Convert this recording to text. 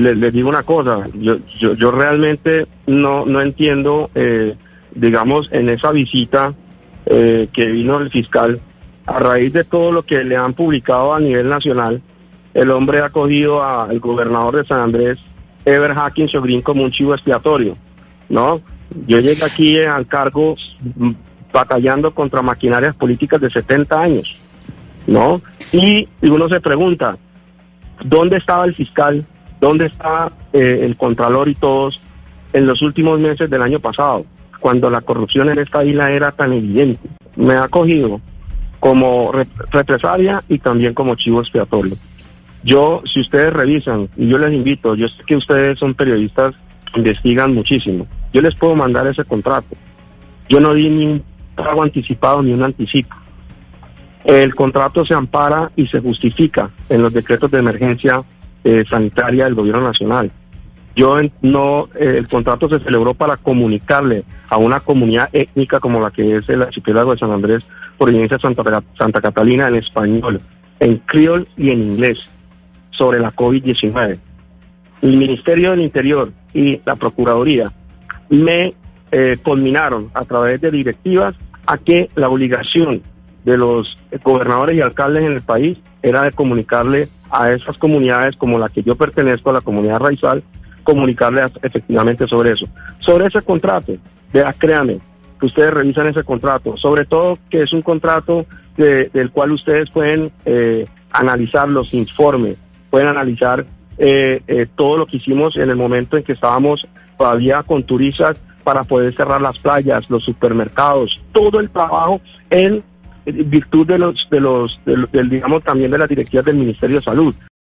les, digo una cosa, yo, yo, realmente no, no entiendo, eh, digamos, en esa visita eh, que vino el fiscal, a raíz de todo lo que le han publicado a nivel nacional, el hombre ha cogido al gobernador de San Andrés, Ever Hacking Sogrin, como un chivo expiatorio, ¿no? Yo llegué aquí al cargo batallando contra maquinarias políticas de 70 años, ¿no? Y, uno se pregunta, ¿dónde estaba el fiscal? ¿Dónde está eh, el contralor y todos en los últimos meses del año pasado, cuando la corrupción en esta isla era tan evidente? Me ha cogido como represalia y también como chivo expiatorio. Yo, si ustedes revisan, y yo les invito, yo sé que ustedes son periodistas, investigan muchísimo, yo les puedo mandar ese contrato. Yo no di ni un pago anticipado ni un anticipo. El contrato se ampara y se justifica en los decretos de emergencia eh, sanitaria del gobierno nacional. Yo no, eh, el contrato se celebró para comunicarle a una comunidad étnica como la que es el archipiélago de San Andrés, provincia Santa, Santa Catalina, en español, en criol y en inglés, sobre la COVID-19. El Ministerio del Interior y la Procuraduría me eh, culminaron a través de directivas a que la obligación de los gobernadores y alcaldes en el país era de comunicarle a esas comunidades como la que yo pertenezco, a la comunidad raizal, comunicarle efectivamente sobre eso. Sobre ese contrato, vea, créanme, que ustedes revisan ese contrato, sobre todo que es un contrato del cual ustedes pueden eh, analizar los informes, pueden analizar eh, eh, todo lo que hicimos en el momento en que estábamos todavía con turistas para poder cerrar las playas, los supermercados, todo el trabajo en virtud de los, de los, del, digamos también de las directivas del Ministerio de Salud.